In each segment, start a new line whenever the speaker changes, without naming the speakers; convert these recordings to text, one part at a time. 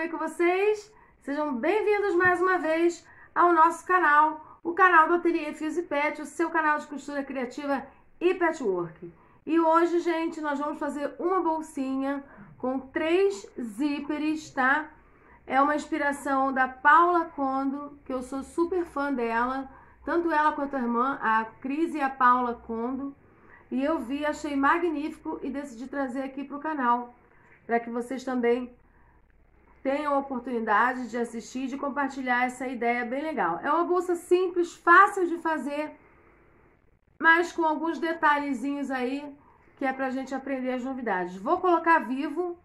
bem com vocês? Sejam bem-vindos mais uma vez ao nosso canal, o canal do Ateliê Fios e Pet, o seu canal de costura criativa e patchwork. E hoje, gente, nós vamos fazer uma bolsinha com três zíperes, tá? É uma inspiração da Paula Condo, que eu sou super fã dela, tanto ela quanto a irmã, a Cris e a Paula Condo. E eu vi, achei magnífico e decidi trazer aqui para o canal, para que vocês também tenham a oportunidade de assistir e de compartilhar essa ideia bem legal. É uma bolsa simples, fácil de fazer, mas com alguns detalhezinhos aí que é para a gente aprender as novidades. Vou colocar vivo,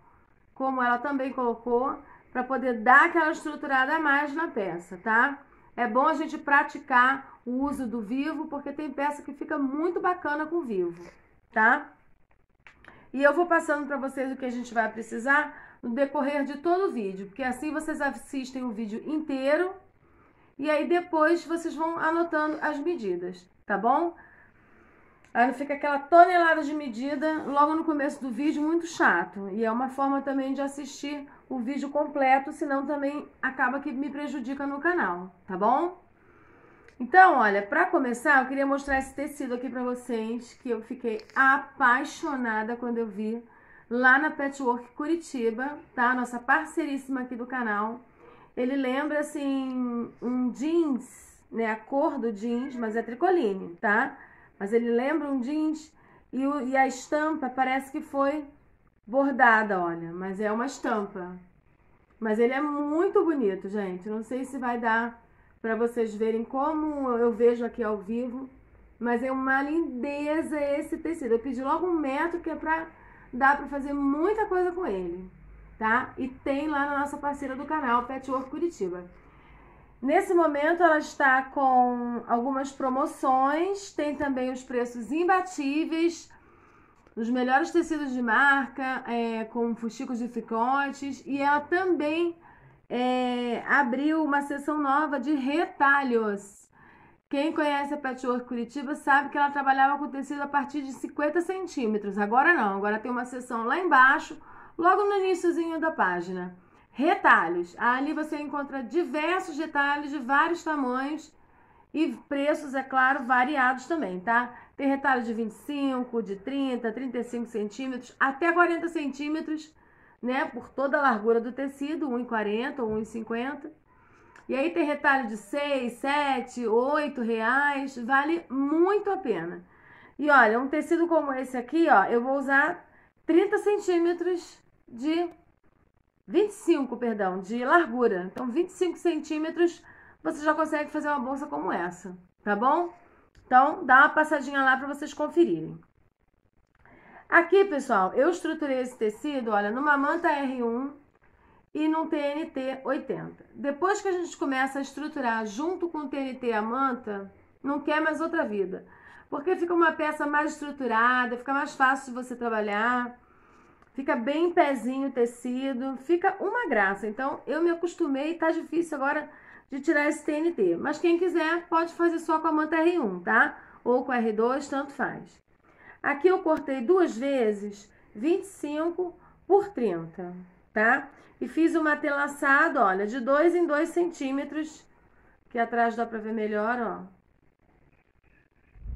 como ela também colocou, para poder dar aquela estruturada a mais na peça, tá? É bom a gente praticar o uso do vivo, porque tem peça que fica muito bacana com vivo, tá? E eu vou passando para vocês o que a gente vai precisar no decorrer de todo o vídeo, porque assim vocês assistem o vídeo inteiro e aí depois vocês vão anotando as medidas, tá bom? Aí não fica aquela tonelada de medida logo no começo do vídeo, muito chato. E é uma forma também de assistir o vídeo completo, senão também acaba que me prejudica no canal, tá bom? Então, olha, para começar, eu queria mostrar esse tecido aqui para vocês, que eu fiquei apaixonada quando eu vi lá na Patchwork Curitiba, tá? Nossa parceiríssima aqui do canal. Ele lembra, assim, um jeans, né? A cor do jeans, mas é tricoline, tá? Mas ele lembra um jeans e, o, e a estampa parece que foi bordada, olha. Mas é uma estampa. Mas ele é muito bonito, gente. Não sei se vai dar para vocês verem como eu vejo aqui ao vivo. Mas é uma lindeza esse tecido. Eu pedi logo um metro que é pra dá para fazer muita coisa com ele, tá? E tem lá na nossa parceira do canal, Petwork Curitiba. Nesse momento ela está com algumas promoções, tem também os preços imbatíveis, os melhores tecidos de marca, é, com fuxicos de fricotes, e ela também é, abriu uma seção nova de retalhos. Quem conhece a Patchwork Curitiba sabe que ela trabalhava com tecido a partir de 50 centímetros. Agora não, agora tem uma seção lá embaixo, logo no iníciozinho da página. Retalhos. Ali você encontra diversos retalhos de vários tamanhos e preços, é claro, variados também, tá? Tem retalho de 25, de 30, 35 centímetros, até 40 centímetros, né? Por toda a largura do tecido, 1,40 ou 1,50. E aí tem retalho de 6, 7, 8 reais, vale muito a pena. E olha, um tecido como esse aqui, ó, eu vou usar 30 centímetros de 25, perdão, de largura. Então, 25 centímetros você já consegue fazer uma bolsa como essa, tá bom? Então, dá uma passadinha lá para vocês conferirem. Aqui, pessoal, eu estruturei esse tecido, olha, numa manta R1 e num TNT 80. Depois que a gente começa a estruturar junto com o TNT a manta, não quer mais outra vida. Porque fica uma peça mais estruturada, fica mais fácil de você trabalhar, fica bem pezinho o tecido, fica uma graça. Então, eu me acostumei, tá difícil agora de tirar esse TNT. Mas quem quiser pode fazer só com a manta R1, tá? Ou com a R2, tanto faz. Aqui eu cortei duas vezes 25 por 30, tá? E fiz o matelaçado, olha, de 2 em 2 centímetros, que atrás dá pra ver melhor, ó.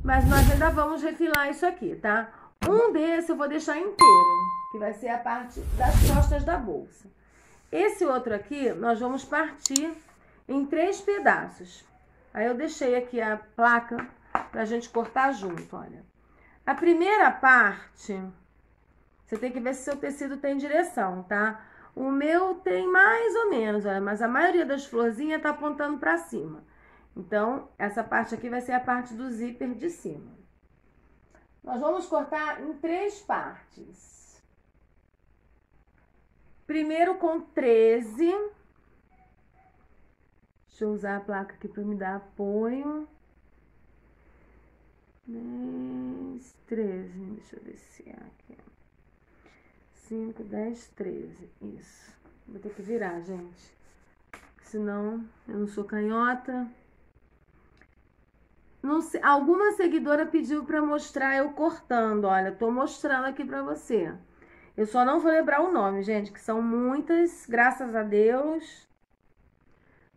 Mas nós ainda vamos refilar isso aqui, tá? Um desse eu vou deixar inteiro, que vai ser a parte das costas da bolsa. Esse outro aqui, nós vamos partir em três pedaços. Aí eu deixei aqui a placa pra gente cortar junto, olha. A primeira parte, você tem que ver se seu tecido tem direção, tá? O meu tem mais ou menos, olha, mas a maioria das florzinhas tá apontando para cima. Então, essa parte aqui vai ser a parte do zíper de cima. Nós vamos cortar em três partes. Primeiro com 13. Deixa eu usar a placa aqui para me dar apoio. 10, 13. Deixa eu descer aqui. 5, 10, 13. Isso. Vou ter que virar, gente. Senão eu não sou canhota. Não sei, alguma seguidora pediu para mostrar eu cortando. Olha, tô mostrando aqui para você. Eu só não vou lembrar o nome, gente, que são muitas, graças a Deus.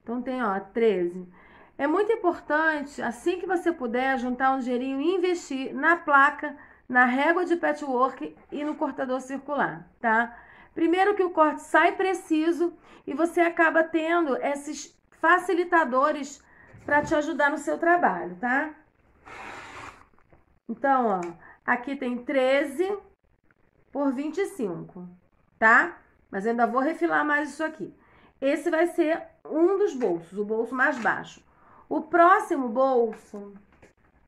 Então tem, ó, 13. É muito importante, assim que você puder, juntar um dinheirinho e investir na placa, na régua de patchwork e no cortador circular, tá? Primeiro que o corte sai preciso e você acaba tendo esses facilitadores para te ajudar no seu trabalho, tá? Então, ó, aqui tem 13 por 25, tá? Mas ainda vou refilar mais isso aqui. Esse vai ser um dos bolsos, o bolso mais baixo. O próximo bolso,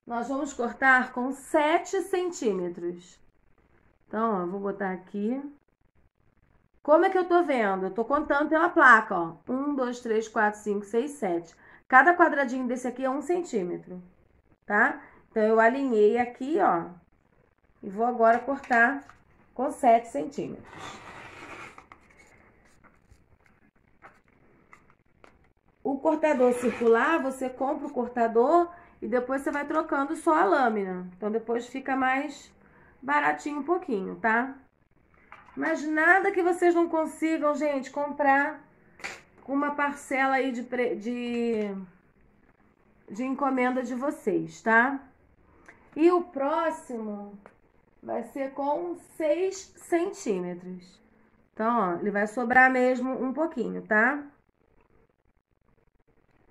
nós vamos cortar com 7 centímetros. Então, ó, vou botar aqui. Como é que eu tô vendo? Eu tô contando pela placa, ó. 1, 2, 3, 4, 5, 6, 7. Cada quadradinho desse aqui é um centímetro, tá? Então, eu alinhei aqui, ó. E vou agora cortar com 7 centímetros. O cortador circular, você compra o cortador e depois você vai trocando só a lâmina. Então, depois fica mais baratinho um pouquinho, tá? Mas nada que vocês não consigam, gente, comprar com uma parcela aí de, de, de encomenda de vocês, tá? E o próximo vai ser com 6 centímetros. Então, ó, ele vai sobrar mesmo um pouquinho, tá?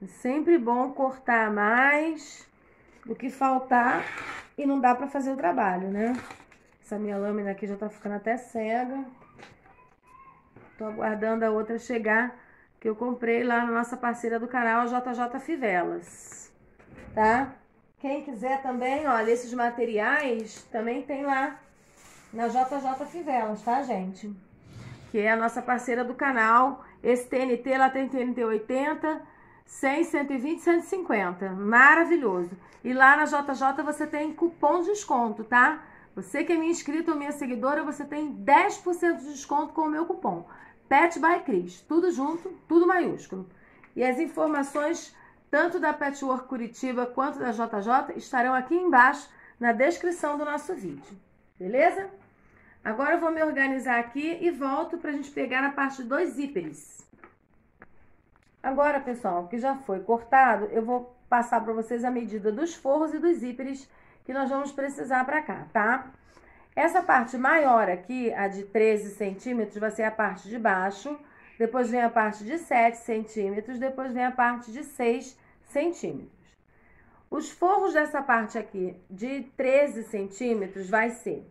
É sempre bom cortar mais do que faltar e não dá pra fazer o trabalho, né? Essa minha lâmina aqui já tá ficando até cega. Tô aguardando a outra chegar, que eu comprei lá na nossa parceira do canal, JJ Fivelas, tá? Quem quiser também, olha, esses materiais também tem lá na JJ Fivelas, tá, gente? Que é a nossa parceira do canal. Esse TNT, lá tem TNT 80, 100, 120, 150. Maravilhoso. E lá na JJ você tem cupom de desconto, tá? Você que é minha inscrita ou minha seguidora, você tem 10% de desconto com o meu cupom. Pet by Cris. Tudo junto, tudo maiúsculo. E as informações tanto da Patchwork Curitiba quanto da JJ, estarão aqui embaixo na descrição do nosso vídeo. Beleza? Agora eu vou me organizar aqui e volto para a gente pegar na parte dos zíperes. Agora, pessoal, que já foi cortado, eu vou passar para vocês a medida dos forros e dos zíperes que nós vamos precisar para cá, tá? Essa parte maior aqui, a de 13 centímetros, vai ser a parte de baixo. Depois vem a parte de 7 centímetros. Depois vem a parte de 6 centímetros. Os forros dessa parte aqui de 13 centímetros vai ser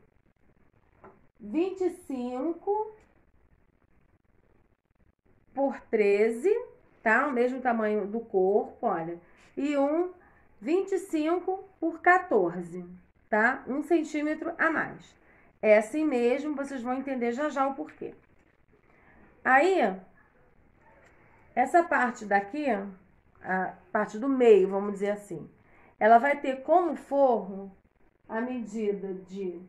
25 por 13, tá? O mesmo tamanho do corpo, olha. E um 25 por 14, tá? Um centímetro a mais. É assim mesmo, vocês vão entender já já o porquê. Aí, essa parte daqui, a parte do meio, vamos dizer assim, ela vai ter como forro a medida de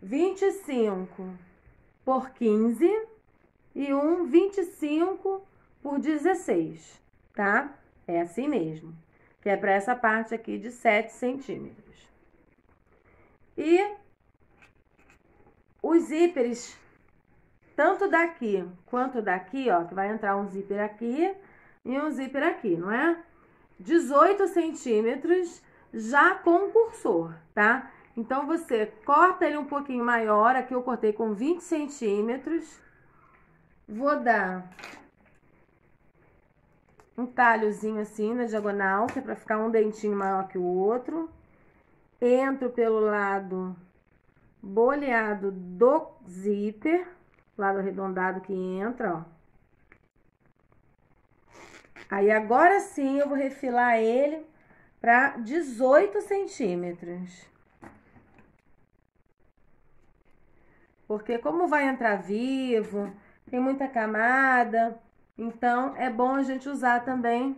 25 por 15 e um 25 por 16, tá? É assim mesmo, que é para essa parte aqui de 7 centímetros. E os zíperes, tanto daqui quanto daqui, ó, que vai entrar um zíper aqui e um zíper aqui, não é? 18 centímetros já com cursor, tá? Então, você corta ele um pouquinho maior, aqui eu cortei com 20 centímetros. Vou dar um talhozinho assim na diagonal, que é pra ficar um dentinho maior que o outro. Entro pelo lado boleado do zíper, lado arredondado que entra, ó. Aí, agora sim, eu vou refilar ele para 18 centímetros. Porque como vai entrar vivo, tem muita camada, então é bom a gente usar também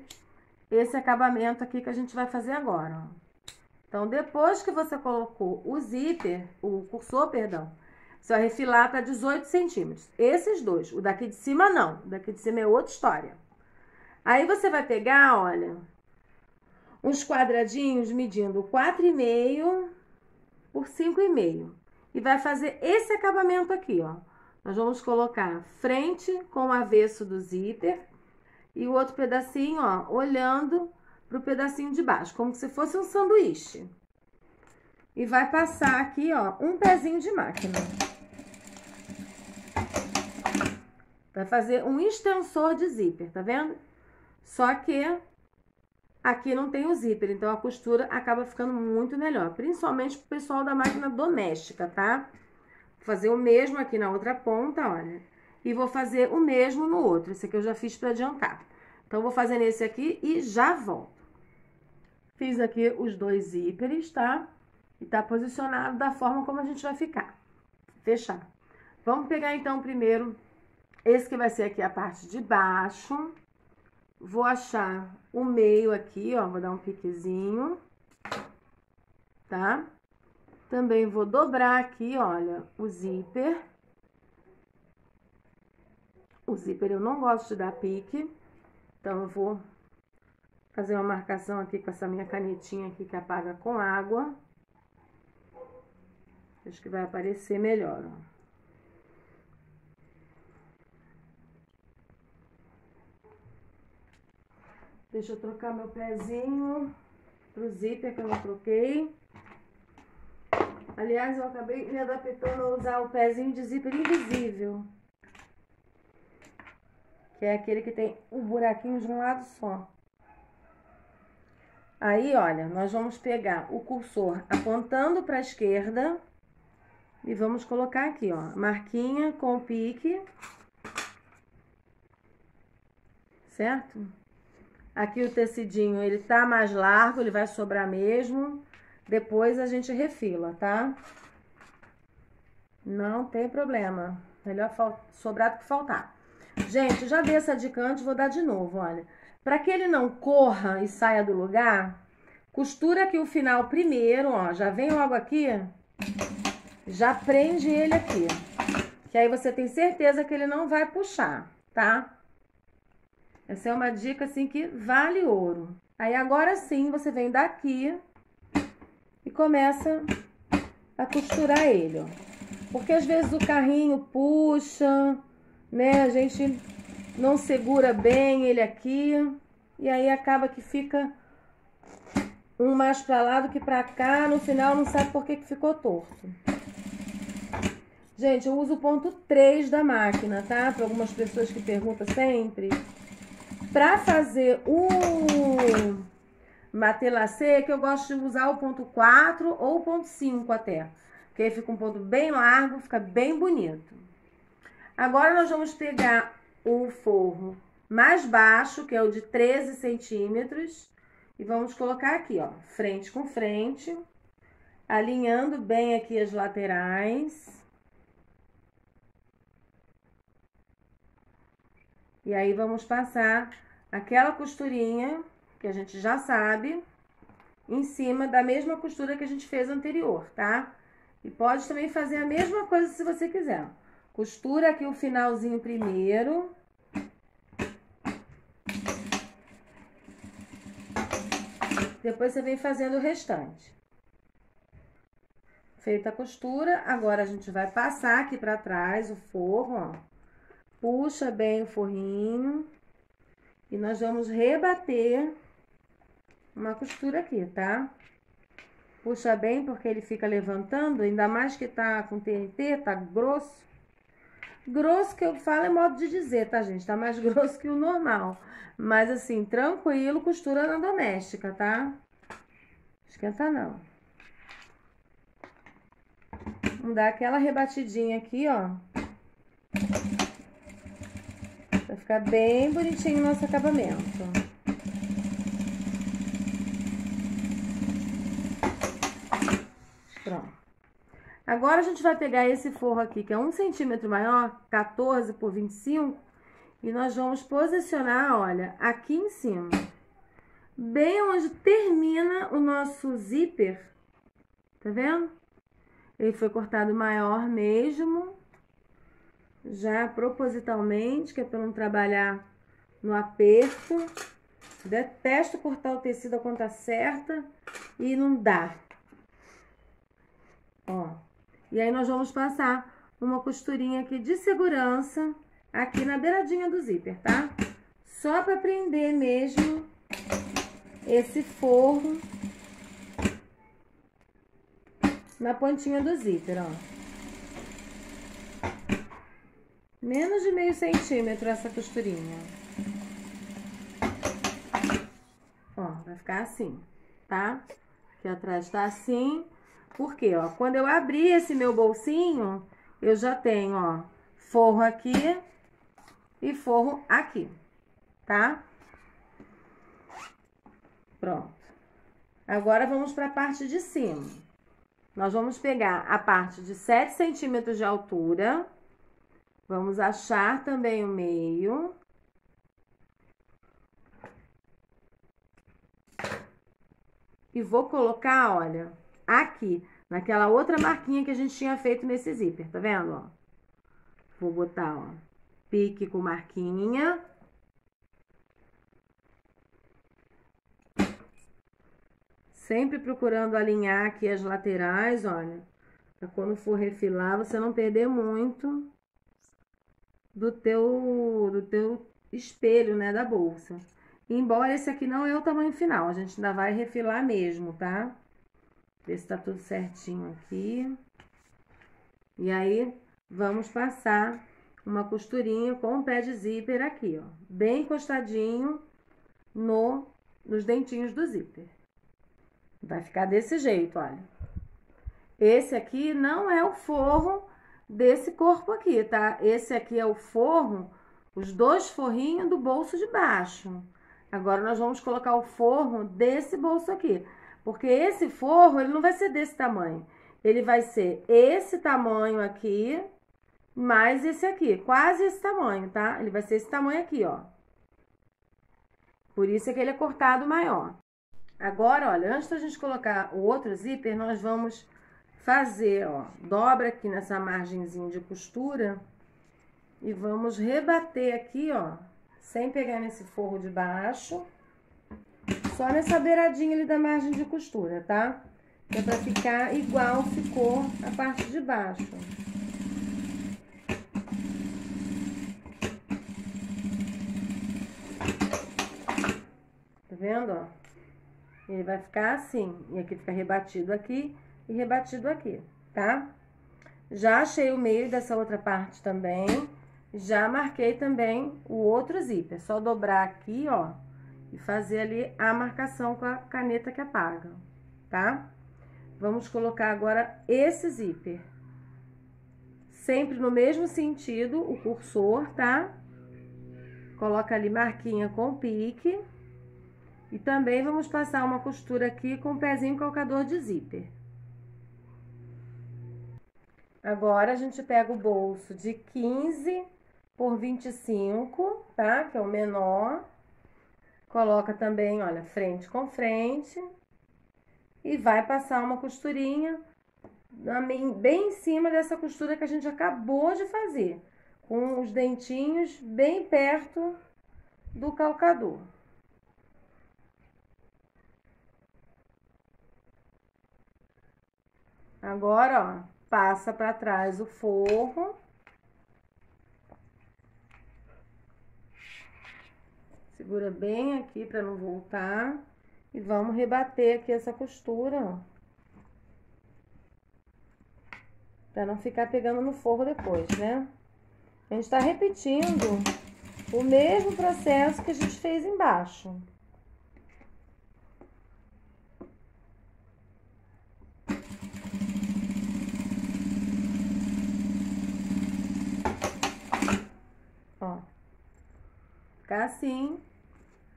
esse acabamento aqui que a gente vai fazer agora. Então, depois que você colocou o zíper, o cursor, perdão, você vai refilar para 18 centímetros. Esses dois, o daqui de cima não, o daqui de cima é outra história. Aí você vai pegar, olha, uns quadradinhos medindo 4,5 por 5,5. e vai fazer esse acabamento aqui, ó. Nós vamos colocar frente com o avesso do zíper e o outro pedacinho, ó, olhando pro pedacinho de baixo, como se fosse um sanduíche. E vai passar aqui, ó, um pezinho de máquina. Vai fazer um extensor de zíper, tá vendo? Só que aqui não tem o zíper, então a costura acaba ficando muito melhor, principalmente pro pessoal da máquina doméstica, tá? Vou fazer o mesmo aqui na outra ponta, olha. E vou fazer o mesmo no outro. Esse aqui eu já fiz para adiantar. Então, vou fazer nesse aqui e já volto. Fiz aqui os dois zíperes, tá? E tá posicionado da forma como a gente vai ficar. Fechar. Vamos pegar, então, primeiro esse que vai ser aqui a parte de baixo. Vou achar o meio aqui, ó. Vou dar um piquezinho. Tá? Também vou dobrar aqui, olha, o zíper. O zíper eu não gosto de dar pique. Então, eu vou fazer uma marcação aqui com essa minha canetinha aqui que apaga com água. Acho que vai aparecer melhor, ó. Deixa eu trocar meu pezinho pro zíper que eu não troquei. Aliás, eu acabei me adaptando a usar o pezinho de zíper invisível. Que é aquele que tem um buraquinho de um lado só. Aí, olha, nós vamos pegar o cursor apontando para a esquerda e vamos colocar aqui, ó, marquinha com pique. Certo? Aqui o tecidinho, ele tá mais largo, ele vai sobrar mesmo. Depois a gente refila, tá? Não tem problema. Melhor sobrar do que faltar. Gente, já dei essa dica antes, vou dar de novo, olha. Para que ele não corra e saia do lugar, costura aqui o final primeiro, ó. Já vem logo aqui, já prende ele aqui. Que aí você tem certeza que ele não vai puxar, tá? Essa é uma dica assim que vale ouro. Aí agora sim você vem daqui começa a costurar ele, ó. Porque às vezes o carrinho puxa, né? A gente não segura bem ele aqui e aí acaba que fica um mais para lá do que para cá, no final não sabe por que, que ficou torto. Gente, eu uso o ponto 3 da máquina, tá? Para algumas pessoas que perguntam sempre. Para fazer o matelacê, que eu gosto de usar o ponto 4 ou o ponto 5 até. Porque aí fica um ponto bem largo, fica bem bonito. Agora, nós vamos pegar o forro mais baixo, que é o de 13 centímetros, e vamos colocar aqui, ó, frente com frente, alinhando bem aqui as laterais. E aí, vamos passar aquela costurinha, que a gente já sabe, em cima da mesma costura que a gente fez anterior, tá? E pode também fazer a mesma coisa se você quiser. Costura aqui o finalzinho primeiro. Depois você vem fazendo o restante. Feita a costura, agora a gente vai passar aqui pra trás o forro, ó. Puxa bem o forrinho. E nós vamos rebater uma costura aqui, tá? Puxa bem, porque ele fica levantando, ainda mais que tá com TNT, tá grosso. Grosso que eu falo é modo de dizer, tá, gente? Tá mais grosso que o normal. Mas assim, tranquilo, costura na doméstica, tá? Esquenta não. Vamos dar aquela rebatidinha aqui, ó. Vai ficar bem bonitinho o nosso acabamento. Pronto. Agora, a gente vai pegar esse forro aqui, que é um centímetro maior, 14 por 25, e nós vamos posicionar, olha, aqui em cima. Bem onde termina o nosso zíper, tá vendo? Ele foi cortado maior mesmo já propositalmente, que é para não trabalhar no aperto. Detesto cortar o tecido a conta certa e não dá. Ó, E aí nós vamos passar uma costurinha aqui de segurança aqui na beiradinha do zíper, tá? Só para prender mesmo esse forro na pontinha do zíper, ó. Menos de meio centímetro essa costurinha. Ó, vai ficar assim, tá? Aqui atrás tá assim. Por quê, ó? Quando eu abrir esse meu bolsinho, eu já tenho, ó, forro aqui e forro aqui, tá? Pronto. Agora, vamos para a parte de cima. Nós vamos pegar a parte de 7 centímetros de altura. Vamos achar também o meio. E vou colocar, olha, aqui naquela outra marquinha que a gente tinha feito nesse zíper, tá vendo, ó? Vou botar, ó, pique com marquinha. Sempre procurando alinhar aqui as laterais, olha. Pra quando for refilar, você não perder muito do teu, do teu espelho, né, da bolsa. Embora esse aqui não é o tamanho final, a gente ainda vai refilar mesmo, tá? Ver se tá tudo certinho aqui. E aí, vamos passar uma costurinha com o pé de zíper aqui, ó. Bem encostadinho no, nos dentinhos do zíper. Vai ficar desse jeito, olha. Esse aqui não é o forro desse corpo aqui, tá? Esse aqui é o forro, os dois forrinhos do bolso de baixo. Agora, nós vamos colocar o forro desse bolso aqui. Porque esse forro, ele não vai ser desse tamanho. Ele vai ser esse tamanho aqui, mais esse aqui. Quase esse tamanho, tá? Ele vai ser esse tamanho aqui, ó. Por isso é que ele é cortado maior. Agora, olha, antes da gente colocar o outro zíper, nós vamos fazer, ó, dobra aqui nessa margenzinha de costura e vamos rebater aqui, ó, sem pegar nesse forro de baixo. Só nessa beiradinha ali da margem de costura, tá? Que é pra ficar igual ficou a parte de baixo. Tá vendo, ó? Ele vai ficar assim. E aqui fica rebatido aqui e rebatido aqui, tá? Já achei o meio dessa outra parte também. Já marquei também o outro zíper. É só dobrar aqui, ó e fazer ali a marcação com a caneta que apaga, tá? Vamos colocar agora esse zíper. Sempre no mesmo sentido, o cursor, tá? Coloca ali marquinha com pique. E também vamos passar uma costura aqui com o pezinho calcador de zíper. Agora, a gente pega o bolso de 15 por 25, tá? Que é o menor. Coloca também, olha, frente com frente. E vai passar uma costurinha bem em cima dessa costura que a gente acabou de fazer. Com os dentinhos bem perto do calcador. Agora, ó, passa para trás o forro. Segura bem aqui para não voltar. E vamos rebater aqui essa costura, ó. Pra não ficar pegando no forro depois, né? A gente tá repetindo o mesmo processo que a gente fez embaixo. Ó. Ficar assim.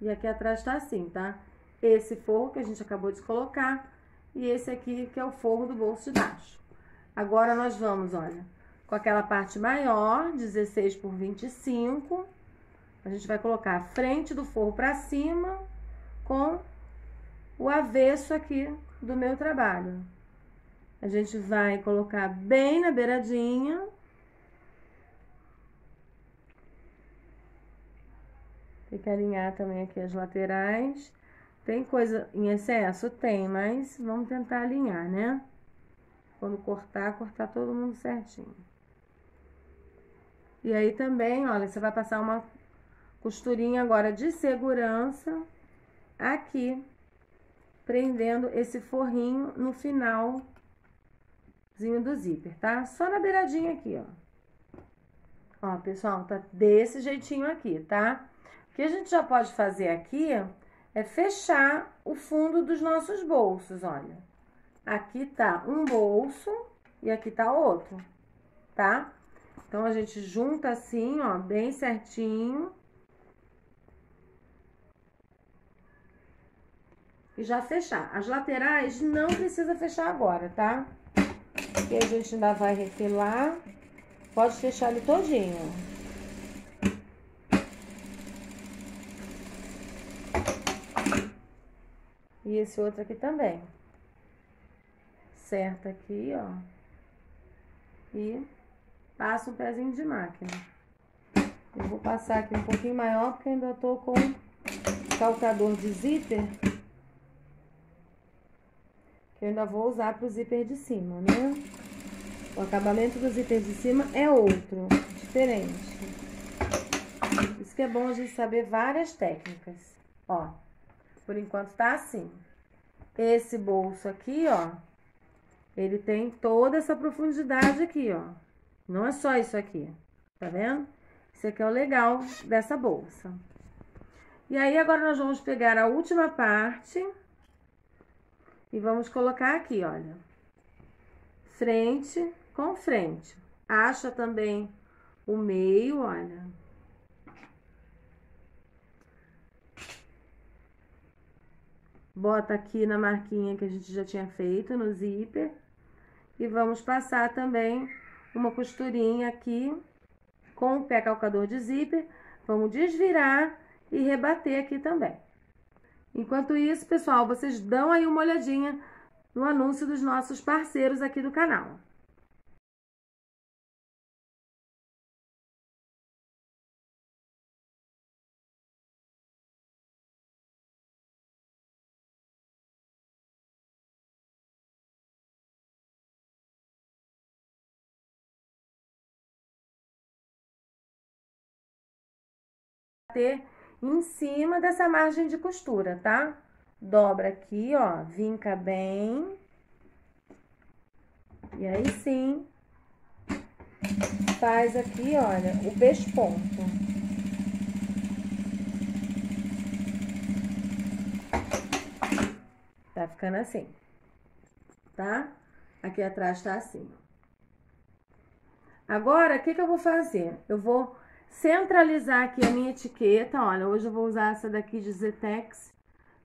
E aqui atrás tá assim, tá? Esse forro que a gente acabou de colocar e esse aqui que é o forro do bolso de baixo. Agora, nós vamos, olha, com aquela parte maior, 16 por 25, a gente vai colocar a frente do forro pra cima com o avesso aqui do meu trabalho. A gente vai colocar bem na beiradinha Tem que alinhar também aqui as laterais. Tem coisa em excesso? Tem, mas vamos tentar alinhar, né? Quando cortar, cortar todo mundo certinho. E aí também, olha, você vai passar uma costurinha agora de segurança aqui, prendendo esse forrinho no finalzinho do zíper, tá? Só na beiradinha aqui, ó. Ó, pessoal, tá desse jeitinho aqui, tá? O que a gente já pode fazer aqui é fechar o fundo dos nossos bolsos, olha. Aqui tá um bolso e aqui tá outro, tá? Então, a gente junta assim, ó, bem certinho. E já fechar. As laterais não precisa fechar agora, tá? Porque a gente ainda vai refilar. Pode fechar ele todinho, E esse outro aqui também. Certo aqui, ó. E passo o pezinho de máquina. Eu vou passar aqui um pouquinho maior, porque ainda tô com calcador de zíper. Que eu ainda vou usar pro zíper de cima, né? O acabamento do zíper de cima é outro, diferente. Isso que é bom a gente saber várias técnicas. Ó, por enquanto tá assim. Esse bolso aqui, ó, ele tem toda essa profundidade aqui, ó. Não é só isso aqui, tá vendo? Isso aqui é o legal dessa bolsa. E aí, agora nós vamos pegar a última parte e vamos colocar aqui, olha. Frente com frente. Acha também o meio, olha. Bota aqui na marquinha que a gente já tinha feito no zíper. E vamos passar também uma costurinha aqui com o pé calcador de zíper. Vamos desvirar e rebater aqui também. Enquanto isso, pessoal, vocês dão aí uma olhadinha no anúncio dos nossos parceiros aqui do canal. Ter em cima dessa margem de costura, tá? Dobra aqui, ó, vinca bem. E aí sim, faz aqui, olha, o pesponto. Tá ficando assim, tá? Aqui atrás tá assim. Agora, o que que eu vou fazer? Eu vou centralizar aqui a minha etiqueta. Olha, hoje eu vou usar essa daqui de Zetex,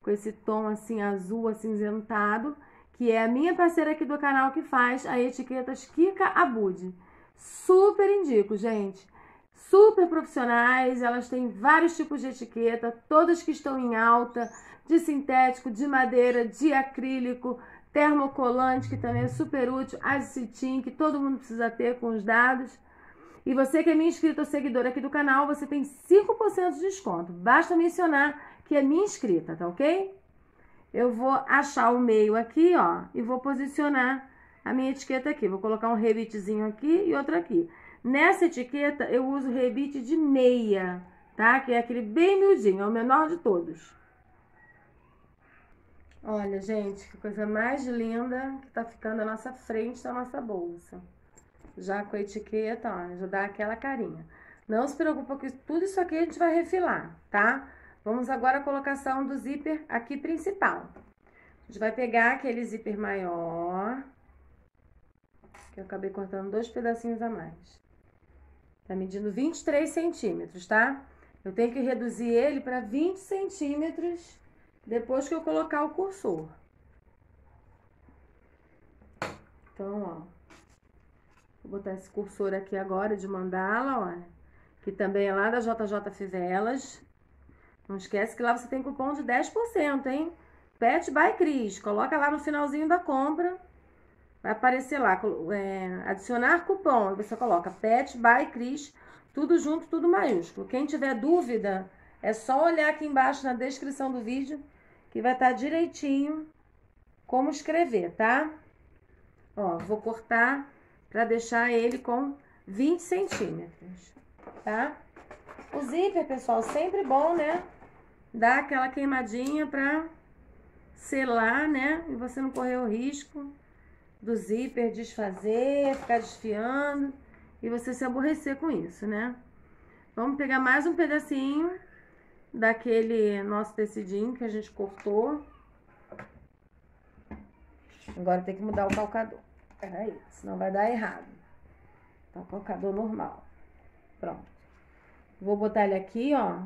com esse tom assim azul acinzentado, que é a minha parceira aqui do canal que faz a etiqueta Kika Abud. Super indico, gente. Super profissionais, elas têm vários tipos de etiqueta, todas que estão em alta, de sintético, de madeira, de acrílico, termocolante, que também é super útil, acetim, que todo mundo precisa ter com os dados. E você que é minha inscrita ou seguidora aqui do canal, você tem 5% de desconto. Basta mencionar que é minha inscrita, tá ok? Eu vou achar o meio aqui, ó, e vou posicionar a minha etiqueta aqui. Vou colocar um rebitezinho aqui e outro aqui. Nessa etiqueta, eu uso rebite de meia, tá? Que é aquele bem miudinho, é o menor de todos. Olha, gente, que coisa mais linda que tá ficando à nossa frente da nossa bolsa já com a etiqueta, ó, já dá aquela carinha. Não se preocupa que tudo isso aqui a gente vai refilar, tá? Vamos agora à colocação do zíper aqui principal. A gente vai pegar aquele zíper maior, que eu acabei cortando dois pedacinhos a mais. Tá medindo 23 centímetros, tá? Eu tenho que reduzir ele para 20 centímetros depois que eu colocar o cursor. Então, ó, Vou botar esse cursor aqui agora de mandala, olha. Que também é lá da JJ Fivelas. Não esquece que lá você tem cupom de 10%, hein? Pet by Cris. Coloca lá no finalzinho da compra. Vai aparecer lá, é, adicionar cupom. Você coloca Pet by Cris, tudo junto, tudo maiúsculo. Quem tiver dúvida, é só olhar aqui embaixo na descrição do vídeo, que vai estar direitinho como escrever, tá? Ó, vou cortar pra deixar ele com 20 centímetros, tá? O zíper, pessoal, sempre bom, né? Dar aquela queimadinha pra selar, né? E você não correr o risco do zíper desfazer, ficar desfiando e você se aborrecer com isso, né? Vamos pegar mais um pedacinho daquele nosso tecidinho que a gente cortou. Agora tem que mudar o calcador. Peraí, senão vai dar errado. Tá, calcador normal. Pronto. Vou botar ele aqui, ó,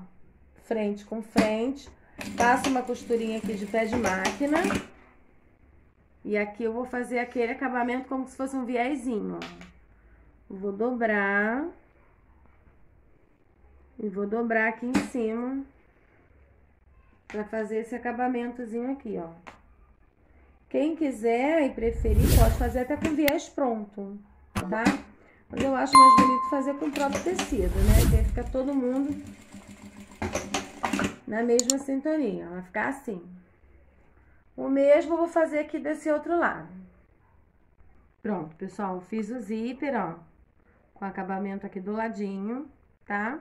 frente com frente. Passo uma costurinha aqui de pé de máquina. E aqui eu vou fazer aquele acabamento como se fosse um viésinho, ó. Vou dobrar. E vou dobrar aqui em cima. Pra fazer esse acabamentozinho aqui, ó. Quem quiser e preferir, pode fazer até com viés pronto, tá? Mas eu acho mais bonito fazer com o próprio tecido, né? Que aí fica todo mundo na mesma sintonia. Vai ficar assim. O mesmo vou fazer aqui desse outro lado. Pronto, pessoal. Fiz o zíper, ó. Com acabamento aqui do ladinho, tá?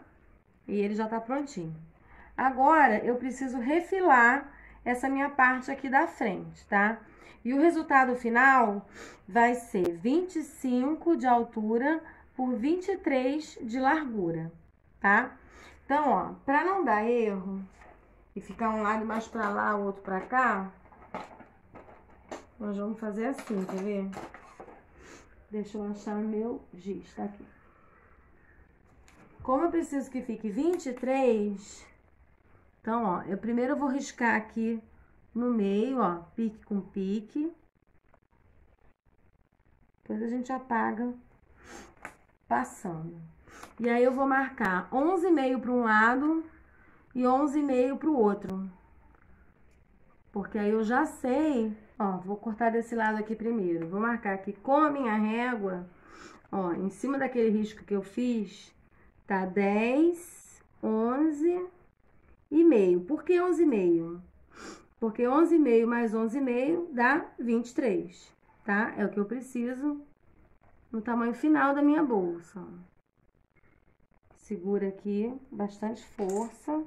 E ele já tá prontinho. Agora, eu preciso refilar essa minha parte aqui da frente, tá? E o resultado final vai ser 25 de altura por 23 de largura, tá? Então, ó, pra não dar erro e ficar um lado mais pra lá, o outro pra cá, nós vamos fazer assim, quer ver? Deixa eu achar meu giz, tá aqui. Como eu preciso que fique 23, então, ó, eu primeiro vou riscar aqui no meio, ó, pique com pique. Depois a gente apaga passando. E aí eu vou marcar 11,5 para um lado e 11,5 para o outro. Porque aí eu já sei, ó, vou cortar desse lado aqui primeiro. Vou marcar aqui com a minha régua, ó, em cima daquele risco que eu fiz, tá 10, 11 e meio. Por que 11 e meio? Porque 11,5 mais 11,5 dá 23, tá? É o que eu preciso no tamanho final da minha bolsa. Segura aqui, bastante força.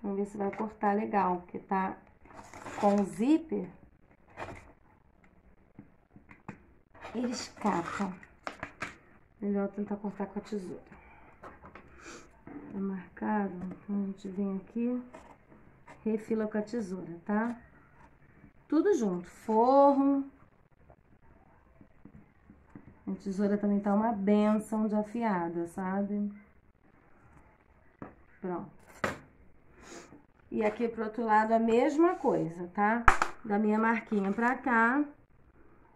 Vamos ver se vai cortar legal, porque tá com zíper. Ele escapa. Melhor tentar cortar com a tesoura. Tá marcado, então a gente vem aqui refila com a tesoura, tá? Tudo junto, forro. A tesoura também tá uma benção de afiada, sabe? Pronto. E aqui pro outro lado a mesma coisa, tá? Da minha marquinha pra cá,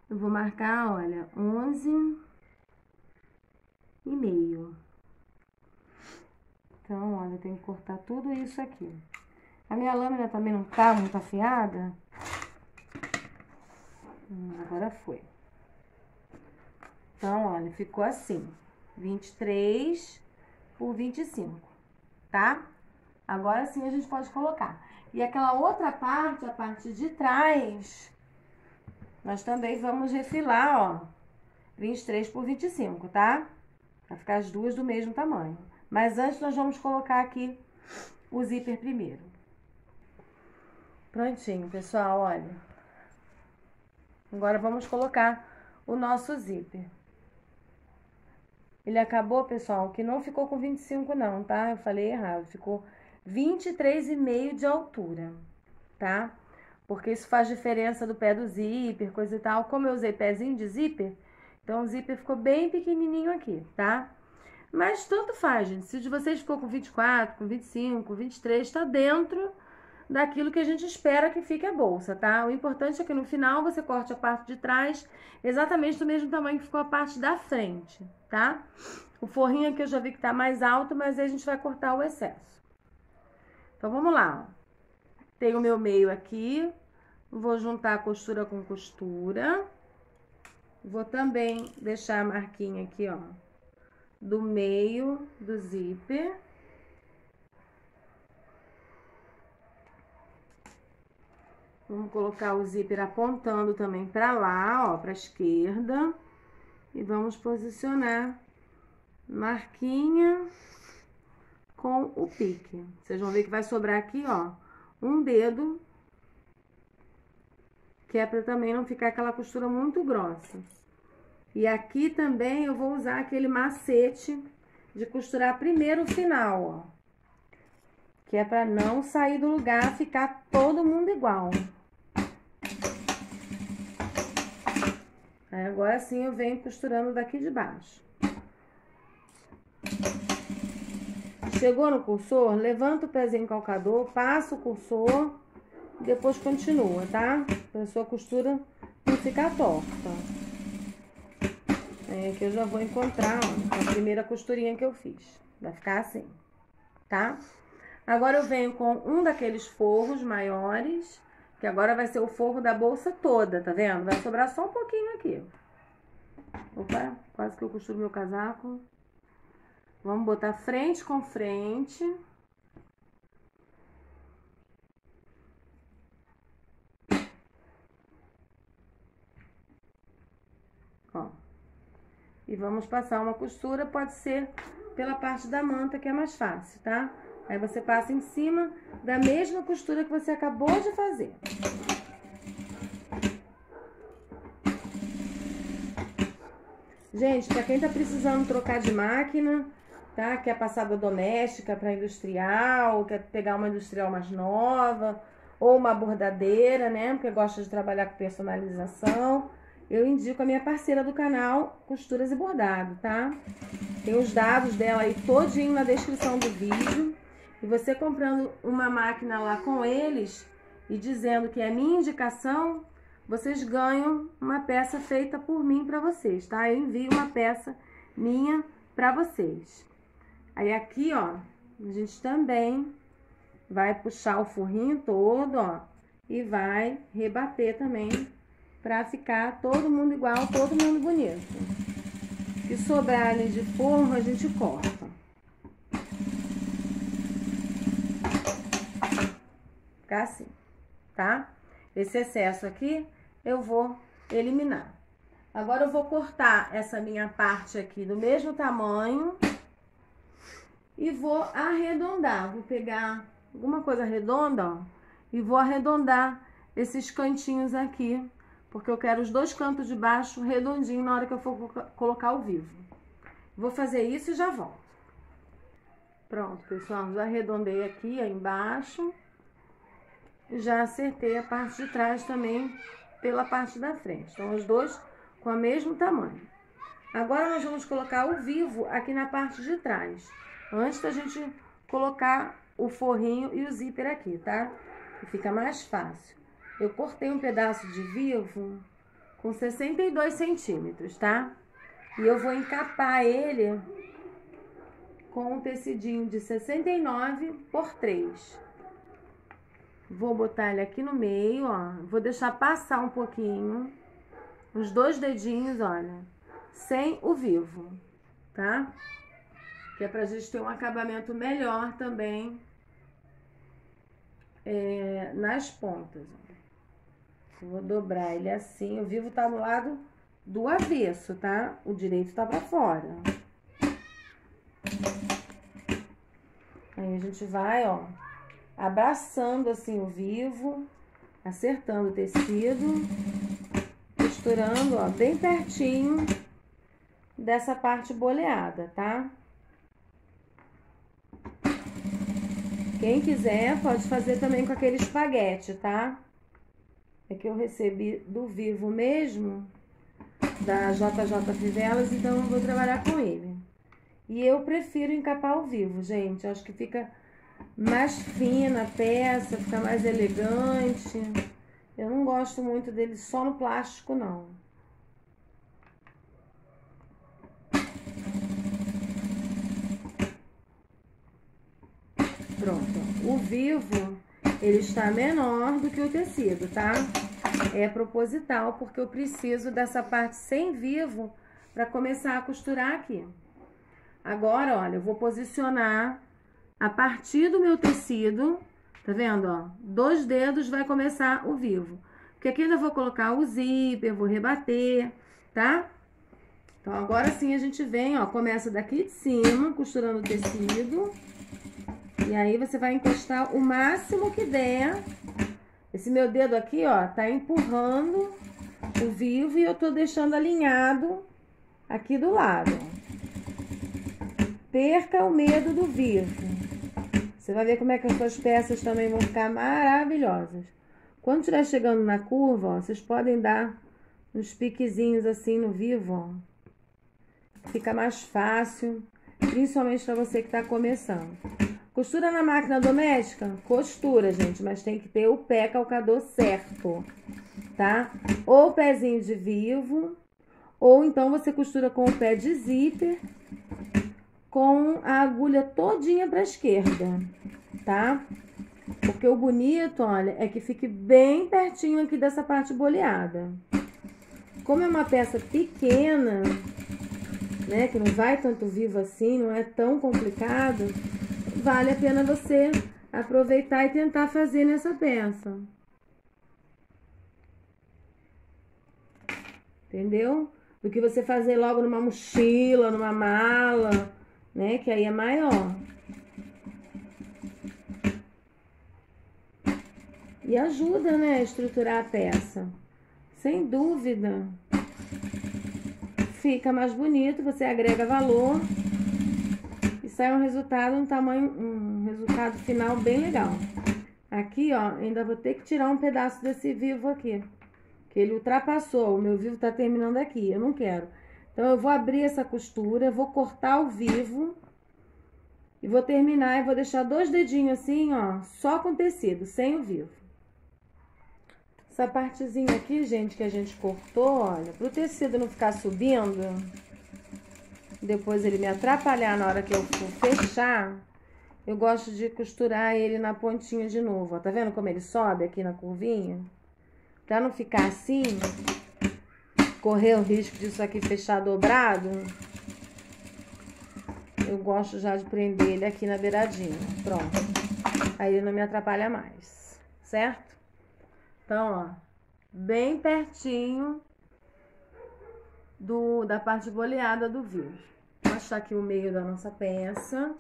eu vou marcar, olha, onze e meio. Então, olha, eu tenho que cortar tudo isso aqui. A minha lâmina também não tá muito afiada. Hum, agora foi. Então, olha, ficou assim. 23 por 25, tá? Agora sim a gente pode colocar. E aquela outra parte, a parte de trás, nós também vamos refilar, ó, 23 por 25, tá? Vai ficar as duas do mesmo tamanho. Mas antes nós vamos colocar aqui o zíper primeiro. Prontinho, pessoal, olha. Agora vamos colocar o nosso zíper. Ele acabou, pessoal, que não ficou com 25 não, tá? Eu falei errado, ficou 23,5 de altura, tá? Porque isso faz diferença do pé do zíper, coisa e tal. Como eu usei pezinho de zíper, então o zíper ficou bem pequenininho aqui, tá? Mas tanto faz, gente. Se de vocês ficou com 24, com 25, com 23, tá dentro daquilo que a gente espera que fique a bolsa, tá? O importante é que no final você corte a parte de trás exatamente do mesmo tamanho que ficou a parte da frente, tá? O forrinho aqui eu já vi que tá mais alto, mas aí a gente vai cortar o excesso. Então, vamos lá. Tenho o meu meio aqui, vou juntar costura com costura. Vou também deixar a marquinha aqui, ó, do meio do zíper. Vamos colocar o zíper apontando também para lá, ó, para esquerda. E vamos posicionar marquinha com o pique. Vocês vão ver que vai sobrar aqui, ó, um dedo, que é para também não ficar aquela costura muito grossa. E aqui também eu vou usar aquele macete de costurar primeiro o final, ó. Que é para não sair do lugar, ficar todo mundo igual. Aí agora sim eu venho costurando daqui de baixo. Chegou no cursor, levanta o pezinho calcador, passa o cursor depois continua, tá? Pra sua costura não ficar torta. Aí aqui eu já vou encontrar, ó, a primeira costurinha que eu fiz. Vai ficar assim, tá? Agora eu venho com um daqueles forros maiores, que agora vai ser o forro da bolsa toda, tá vendo? Vai sobrar só um pouquinho aqui. Opa, quase que eu costuro meu casaco. Vamos botar frente com frente. Ó. E vamos passar uma costura, pode ser pela parte da manta, que é mais fácil, tá? Aí você passa em cima da mesma costura que você acabou de fazer. Gente, para quem tá precisando trocar de máquina, tá? Quer passada doméstica para industrial, quer pegar uma industrial mais nova, ou uma bordadeira, né? Porque gosta de trabalhar com personalização. Eu indico a minha parceira do canal, Costuras e Bordado, tá? Tem os dados dela aí todinho na descrição do vídeo. E você comprando uma máquina lá com eles e dizendo que é minha indicação, vocês ganham uma peça feita por mim para vocês, tá? Eu envio uma peça minha para vocês. Aí aqui, ó, a gente também vai puxar o forrinho todo, ó, e vai rebater também pra ficar todo mundo igual, todo mundo bonito. Que sobrar ali de forro, a gente corta. Ficar assim, tá? Esse excesso aqui eu vou eliminar. Agora eu vou cortar essa minha parte aqui do mesmo tamanho e vou arredondar. Vou pegar alguma coisa redonda, ó, e vou arredondar esses cantinhos aqui, porque eu quero os dois cantos de baixo redondinho na hora que eu for colocar o vivo. Vou fazer isso e já volto. Pronto, pessoal, já arredondei aqui embaixo. Já acertei a parte de trás também pela parte da frente. Então, os dois com o mesmo tamanho. Agora, nós vamos colocar o vivo aqui na parte de trás antes da gente colocar o forrinho e o zíper aqui, tá? Fica mais fácil. Eu cortei um pedaço de vivo com 62 centímetros, tá? E eu vou encapar ele com um tecidinho de 69 por 3. Vou botar ele aqui no meio, ó. Vou deixar passar um pouquinho. Os dois dedinhos, olha. Sem o vivo, tá? que é para a gente ter um acabamento melhor também é, nas pontas. Vou dobrar ele assim, o vivo tá do lado do avesso, tá? O direito tá para fora. Aí a gente vai, ó, abraçando assim o vivo, acertando o tecido, costurando, ó, bem pertinho dessa parte boleada, tá? Quem quiser, pode fazer também com aquele espaguete, tá? É que eu recebi do Vivo mesmo, da JJ Fivelas, então eu vou trabalhar com ele. E eu prefiro encapar o vivo, gente. Acho que fica mais fina a peça, fica mais elegante. Eu não gosto muito dele só no plástico, não. Pronto. O vivo, ele está menor do que o tecido, tá? É proposital, porque eu preciso dessa parte sem vivo para começar a costurar aqui. Agora, olha, eu vou posicionar a partir do meu tecido Tá vendo, ó? Dois dedos vai começar o vivo. Porque aqui ainda vou colocar o zíper, vou rebater, tá? Então, agora sim a gente vem, ó, começa daqui de cima, costurando o tecido. E aí, você vai encostar o máximo que der. Esse meu dedo aqui, ó, tá empurrando o vivo e eu tô deixando alinhado aqui do lado. Perca o medo do vivo. Você vai ver como é que as suas peças também vão ficar maravilhosas. Quando estiver chegando na curva, ó, vocês podem dar uns piquezinhos assim no vivo, ó. Fica mais fácil, principalmente para você que está começando. Costura na máquina doméstica? Costura, gente, mas tem que ter o pé calcador certo, tá? Ou pezinho de vivo, ou então você costura com o pé de zíper, com a agulha todinha para esquerda, tá? Porque o bonito, olha, é que fique bem pertinho aqui dessa parte boleada. Como é uma peça pequena, né, que não vai tanto vivo assim, não é tão complicado, vale a pena você aproveitar e tentar fazer nessa peça. Entendeu? Do que você fazer logo numa mochila, numa mala, né? Que aí é maior. E ajuda, né, a estruturar a peça. Sem dúvida. Fica mais bonito, você agrega valor sai um resultado, um tamanho, um resultado final bem legal. Aqui, ó, ainda vou ter que tirar um pedaço desse vivo aqui. Que ele ultrapassou, o meu vivo tá terminando aqui, eu não quero. Então, eu vou abrir essa costura, vou cortar o vivo. E vou terminar e vou deixar dois dedinhos assim, ó, só com tecido, sem o vivo. Essa partezinha aqui, gente, que a gente cortou, olha, pro tecido não ficar subindo, depois ele me atrapalhar na hora que eu for fechar, eu gosto de costurar ele na pontinha de novo, ó. Tá vendo como ele sobe aqui na curvinha? Pra não ficar assim, correr o risco disso aqui fechar dobrado, eu gosto já de prender ele aqui na beiradinha. Pronto. Aí ele não me atrapalha mais, certo? Então, ó, bem pertinho do, da parte boleada do vídeo. Vou achar aqui o meio da nossa peça.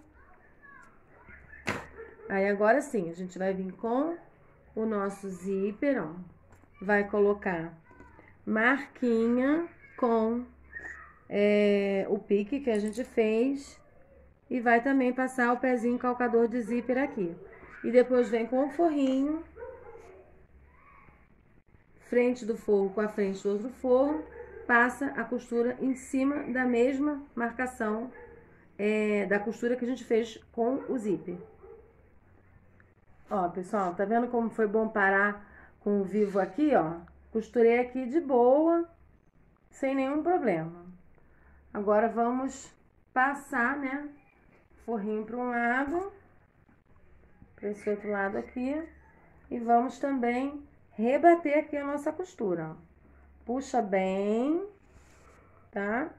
Aí, agora sim, a gente vai vir com o nosso zíper, ó. Vai colocar marquinha com é, o pique que a gente fez. E vai também passar o pezinho calcador de zíper aqui. E depois vem com o forrinho. Frente do forro com a frente do outro forro passa a costura em cima da mesma marcação é, da costura que a gente fez com o zíper. Ó, pessoal, tá vendo como foi bom parar com o vivo aqui, ó? Costurei aqui de boa, sem nenhum problema. Agora, vamos passar, né, forrinho para um lado, para esse outro lado aqui, e vamos também rebater aqui a nossa costura, ó. Puxa bem, tá?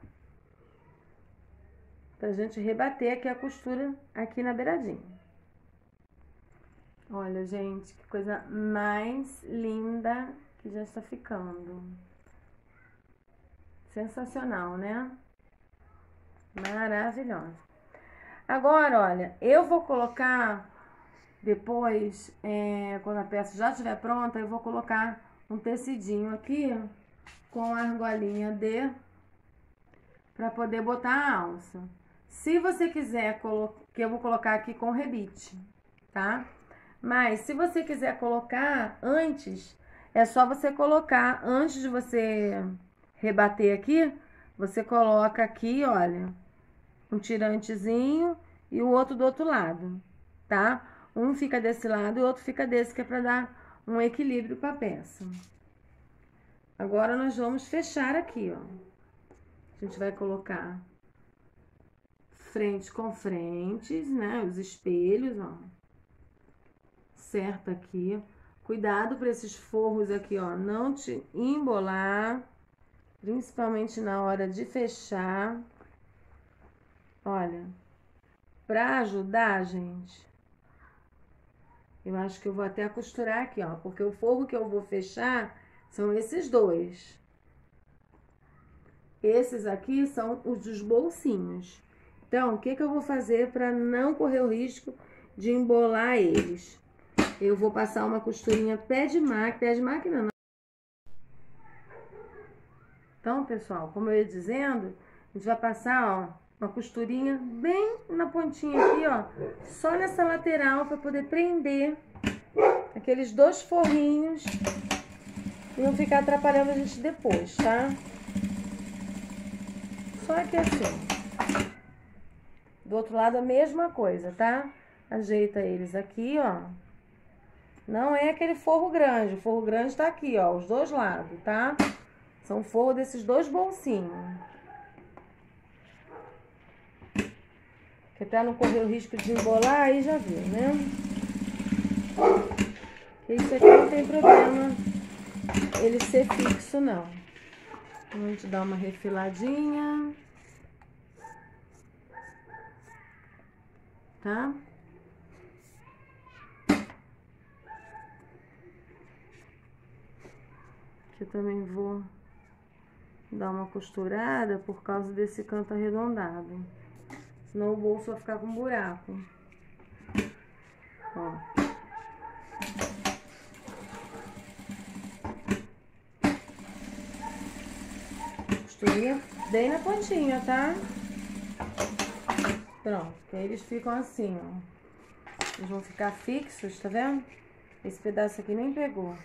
Pra gente rebater aqui a costura aqui na beiradinha. Olha, gente, que coisa mais linda que já está ficando. Sensacional, né? Maravilhosa. Agora, olha, eu vou colocar depois, é, quando a peça já estiver pronta, eu vou colocar um tecidinho aqui, com a argolinha D para poder botar a alça. Se você quiser, que eu vou colocar aqui com rebite, tá? Mas se você quiser colocar antes, é só você colocar, antes de você rebater aqui, você coloca aqui, olha, um tirantezinho e o outro do outro lado, tá? Um fica desse lado e o outro fica desse, que é para dar um equilíbrio para a peça. Agora, nós vamos fechar aqui, ó. A gente vai colocar frente com frentes, né? Os espelhos, ó. Certo aqui. Cuidado para esses forros aqui, ó, não te embolar, principalmente na hora de fechar. Olha, para ajudar, gente, Eu acho que eu vou até costurar aqui, ó, porque o forro que eu vou fechar são esses dois. Esses aqui são os dos bolsinhos. Então, o que, que eu vou fazer para não correr o risco de embolar eles? Eu vou passar uma costurinha pé de máquina, pé de máquina não. Então, pessoal, como eu ia dizendo, a gente vai passar, ó, uma costurinha bem na pontinha aqui, ó, só nessa lateral para poder prender aqueles dois forrinhos e não ficar atrapalhando a gente depois, tá? Só aqui assim. Do outro lado a mesma coisa, tá? Ajeita eles aqui, ó. Não é aquele forro grande, o forro grande tá aqui, ó, os dois lados, tá? São forro desses dois bolsinhos. Que pra não correr o risco de embolar, aí já viu, né? Isso aqui não tem problema ele ser fixo, não. Gente dá uma refiladinha. Tá? Aqui também vou dar uma costurada por causa desse canto arredondado. Senão o bolso vai ficar com buraco. Ó. Bem na pontinha, tá? Pronto, aí eles ficam assim, ó. Eles vão ficar fixos, tá vendo? Esse pedaço aqui nem pegou. Vou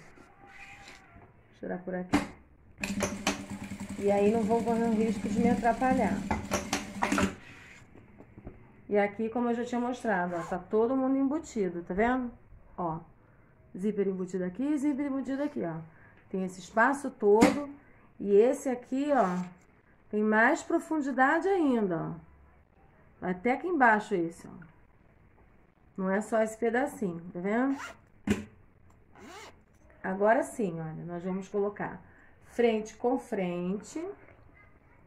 tirar por aqui. E aí não vão correr o risco de me atrapalhar. E aqui, como eu já tinha mostrado, ó, tá todo mundo embutido, tá vendo? Ó, zíper embutido aqui, zíper embutido aqui, ó. Tem esse espaço todo. E esse aqui, ó, tem mais profundidade ainda, ó. Até aqui embaixo esse, ó. Não é só esse pedacinho, tá vendo? Agora sim, olha, nós vamos colocar frente com frente,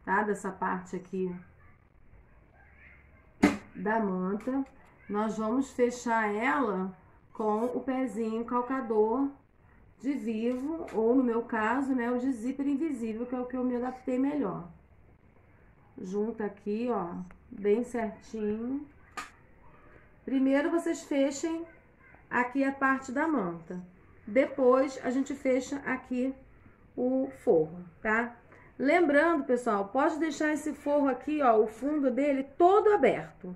tá? Dessa parte aqui da manta. Nós vamos fechar ela com o pezinho calcador de vivo, ou no meu caso, né, o de zíper invisível, que é o que eu me adaptei melhor. Junta aqui, ó, bem certinho. Primeiro vocês fechem aqui a parte da manta. Depois a gente fecha aqui o forro, tá? Lembrando, pessoal, pode deixar esse forro aqui, ó, o fundo dele todo aberto.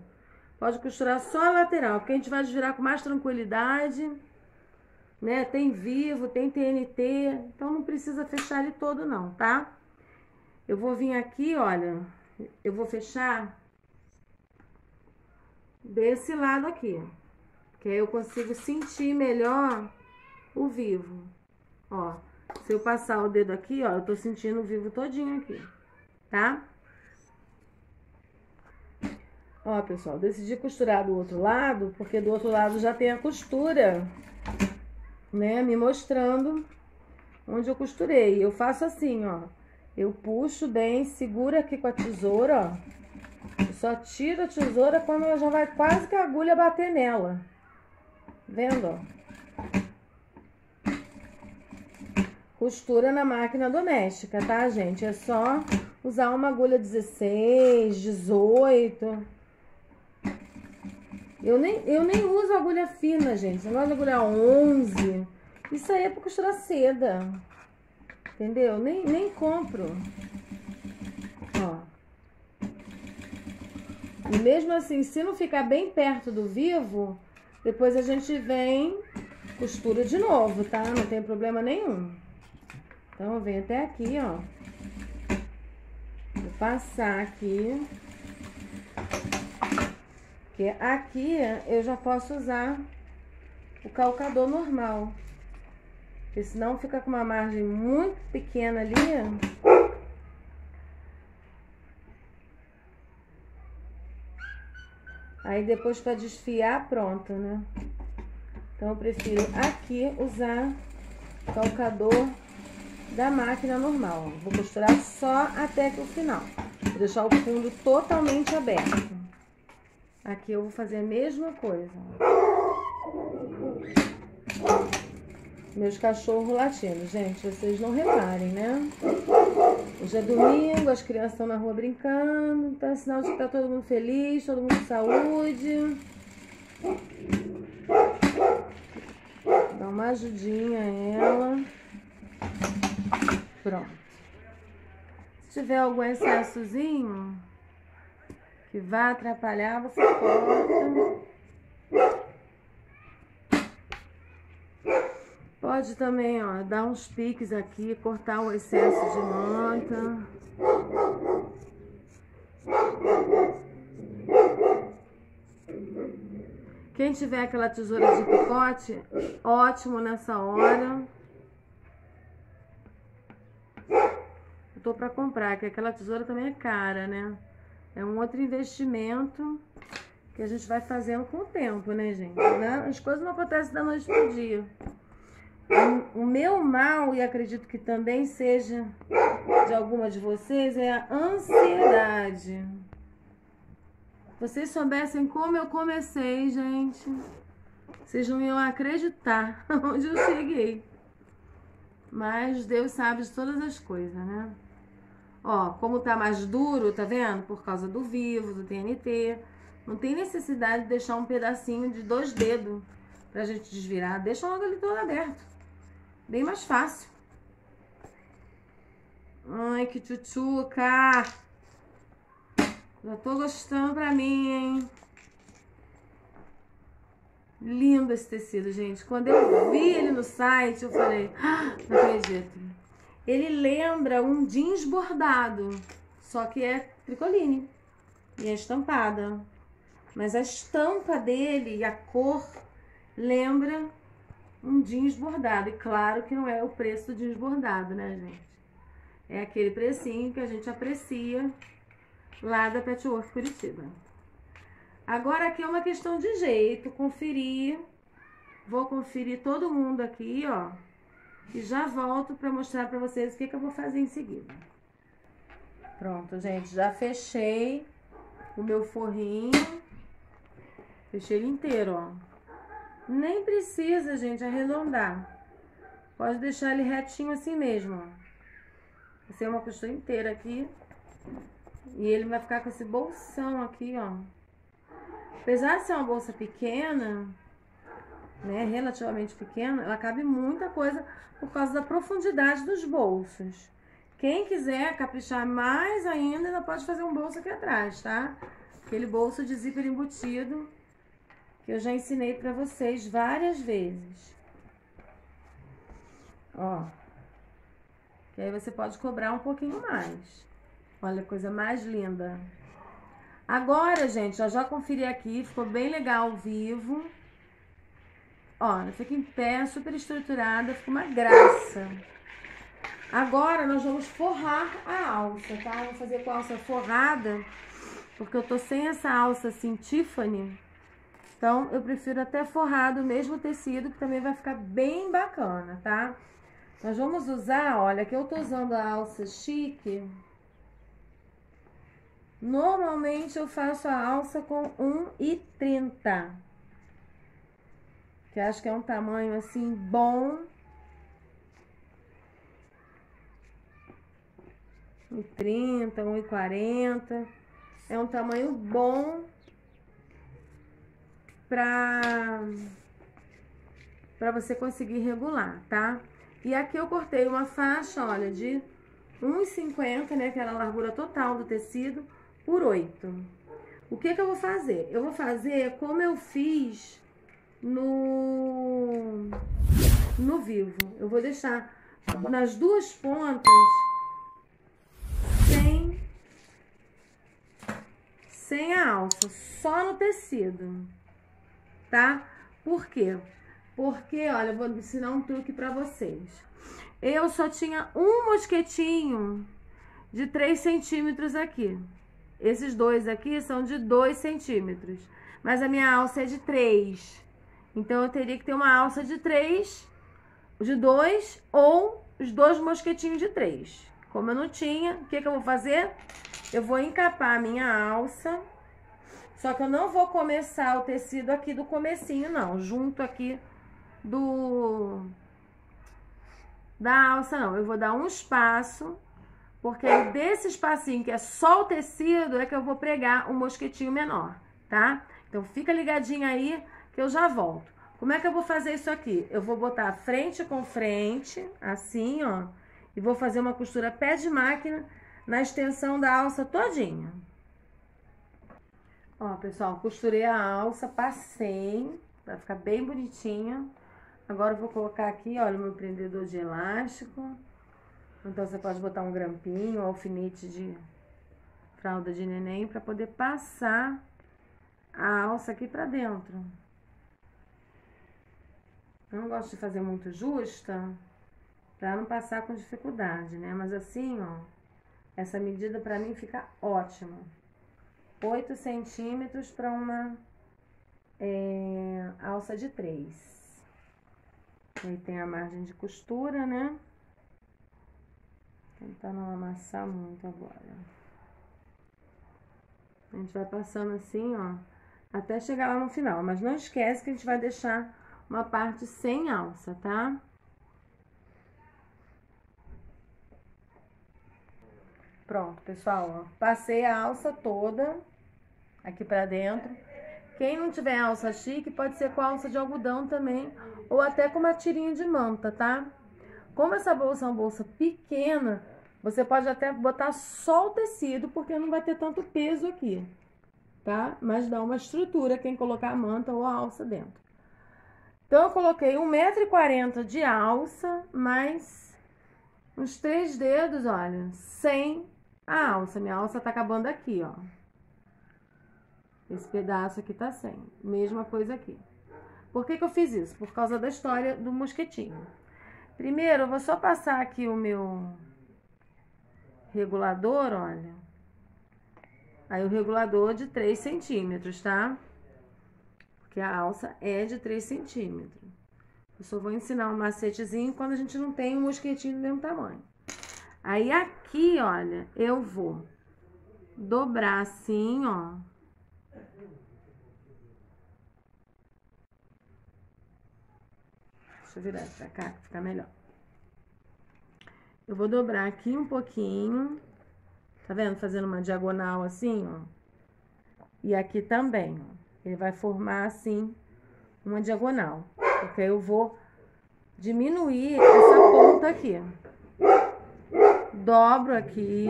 Pode costurar só a lateral, porque a gente vai girar com mais tranquilidade, né? Tem vivo, tem TNT, então não precisa fechar ele todo não, tá? Eu vou vir aqui, olha, eu vou fechar desse lado aqui, que aí eu consigo sentir melhor o vivo. Ó, se eu passar o dedo aqui, ó, eu tô sentindo o vivo todinho aqui, tá? Ó, pessoal, decidi costurar do outro lado, porque do outro lado já tem a costura, né? Me mostrando onde eu costurei. Eu faço assim, ó. Eu puxo bem, seguro aqui com a tesoura, ó. Só tiro a tesoura quando já vai quase que a agulha bater nela. Vendo, ó? Costura na máquina doméstica, tá, gente? É só usar uma agulha 16, 18 eu nem, eu nem uso agulha fina, gente. Eu gosto de agulha 11. Isso aí é pra costurar seda. Entendeu? Nem, nem compro. Ó. E mesmo assim, se não ficar bem perto do vivo, depois a gente vem, costura de novo, tá? Não tem problema nenhum. Então, vem até aqui, ó. Vou passar aqui. Porque aqui eu já posso usar o calcador normal. Porque senão fica com uma margem muito pequena ali. Aí depois para desfiar, pronto, né? Então eu prefiro aqui usar o calcador da máquina normal. Vou costurar só até aqui o final. Vou deixar o fundo totalmente aberto. Aqui eu vou fazer a mesma coisa. Meus cachorros latindo, gente, vocês não reparem, né? Hoje é domingo, as crianças estão na rua brincando, tá sinal de que tá todo mundo feliz, todo mundo com saúde. Dá uma ajudinha a ela. Pronto. Se tiver algum excessozinho que vá atrapalhar, você corta. Pode também, ó, dar uns piques aqui, cortar o excesso de manta. Quem tiver aquela tesoura de picote, ótimo nessa hora. Eu tô para comprar, que aquela tesoura também é cara, né? É um outro investimento que a gente vai fazendo com o tempo, né, gente? Né? As coisas não acontecem da noite pro dia. O meu mal, e acredito que também seja de alguma de vocês, é a ansiedade. Vocês soubessem como eu comecei, gente, vocês não iam acreditar onde eu cheguei. Mas Deus sabe de todas as coisas, né? Ó, como tá mais duro, tá vendo? Por causa do vivo, do TNT. Não tem necessidade de deixar um pedacinho de dois dedos pra gente desvirar. Deixa logo ali todo aberto. Bem mais fácil. Ai, que tchutchuca. Já tô gostando pra mim, hein? Lindo esse tecido, gente. Quando eu vi ele no site, eu falei, ah, não acredito. Ele lembra um jeans bordado, só que é tricoline e é estampada. Mas a estampa dele e a cor lembra um jeans bordado. E claro que não é o preço do jeans bordado, né, gente? É aquele precinho que a gente aprecia lá da Petwork Curitiba. Agora aqui é uma questão de jeito, conferir. Vou conferir todo mundo aqui, ó. E já volto para mostrar para vocês o que, que eu vou fazer em seguida. Pronto, gente, já fechei o meu forrinho. Fechei ele inteiro, ó. Nem precisa, gente, arredondar. Pode deixar ele retinho assim mesmo, ó. Vai ser uma costura inteira aqui. E ele vai ficar com esse bolsão aqui, ó. Apesar de ser uma bolsa pequena, né, relativamente pequena, ela cabe muita coisa por causa da profundidade dos bolsos. Quem quiser caprichar mais ainda, ela pode fazer um bolso aqui atrás, tá? Aquele bolso de zíper embutido que eu já ensinei para vocês várias vezes. Ó. Que aí você pode cobrar um pouquinho mais. Olha coisa mais linda. Agora, gente, eu já conferi aqui, ficou bem legal ao vivo. Olha, fica em pé, super estruturada, ficou uma graça. Agora nós vamos forrar a alça, tá? Vou fazer com a alça forrada, porque eu tô sem essa alça assim, Tiffany. Então, eu prefiro até forrado o mesmo tecido, que também vai ficar bem bacana, tá? Nós vamos usar, olha, que eu tô usando a alça chique. Normalmente eu faço a alça com 1,30. Que acho que é um tamanho assim bom. 1,30, 1,40. É um tamanho bom para para você conseguir regular, tá? E aqui eu cortei uma faixa, olha, de 1,50, né, que era a largura total do tecido, por 8. O que que eu vou fazer? Eu vou fazer como eu fiz no, no vivo. Eu vou deixar nas duas pontas sem, sem a alça, só no tecido, tá? Por quê? Porque, olha, eu vou ensinar um truque pra vocês. Eu só tinha um mosquetinho de 3 centímetros aqui. Esses dois aqui são de 2 centímetros. Mas a minha alça é de 3. Então, eu teria que ter uma alça de 3, de 2 ou os dois mosquetinhos de 3. Como eu não tinha, o que, que eu vou fazer? Eu vou encapar a minha alça Só que eu não vou começar o tecido aqui do comecinho, não. Junto aqui do... Da alça, não. Eu vou dar um espaço, porque desse espacinho que é só o tecido, é que eu vou pregar um mosquetinho menor, tá? Então, fica ligadinho aí que eu já volto. Como é que eu vou fazer isso aqui? Eu vou botar frente com frente, assim, ó. E vou fazer uma costura pé de máquina na extensão da alça todinha. Ó, pessoal, costurei a alça, passei, vai ficar bem bonitinha. Agora eu vou colocar aqui, olha, meu prendedor de elástico. Então, você pode botar um grampinho, um alfinete de fralda de neném para poder passar a alça aqui pra dentro. Eu não gosto de fazer muito justa, pra não passar com dificuldade, né? Mas assim, ó, essa medida pra mim fica ótima. 8 centímetros para uma é, alça de 3. Aí tem a margem de costura, né? Tentar não amassar muito agora. A gente vai passando assim, ó, até chegar lá no final. Mas não esquece que a gente vai deixar uma parte sem alça, tá? Pronto, pessoal, ó. Passei a alça toda aqui pra dentro. Quem não tiver alça chique, pode ser com alça de algodão também, ou até com uma tirinha de manta, tá? Como essa bolsa é uma bolsa pequena, você pode até botar só o tecido, porque não vai ter tanto peso aqui, tá? Mas dá uma estrutura quem colocar a manta ou a alça dentro. Então, eu coloquei 1,40m de alça, mais uns três dedos, olha, sem a alça. Minha alça tá acabando aqui, ó. Esse pedaço aqui tá sem. Mesma coisa aqui. Por que que eu fiz isso? Por causa da história do mosquetinho. Primeiro, eu vou só passar aqui o meu regulador, olha. Aí, o regulador de 3 centímetros, tá? Tá? Que a alça é de 3 centímetros. Eu só vou ensinar um macetezinho quando a gente não tem um mosquetinho do mesmo tamanho. Aí aqui, olha, eu vou dobrar assim, ó. Deixa eu virar pra cá, que fica melhor. Eu vou dobrar aqui um pouquinho, tá vendo? Fazendo uma diagonal assim, ó. E aqui também, ó. Ele vai formar assim uma diagonal. Porque eu vou diminuir essa ponta aqui. Dobro aqui.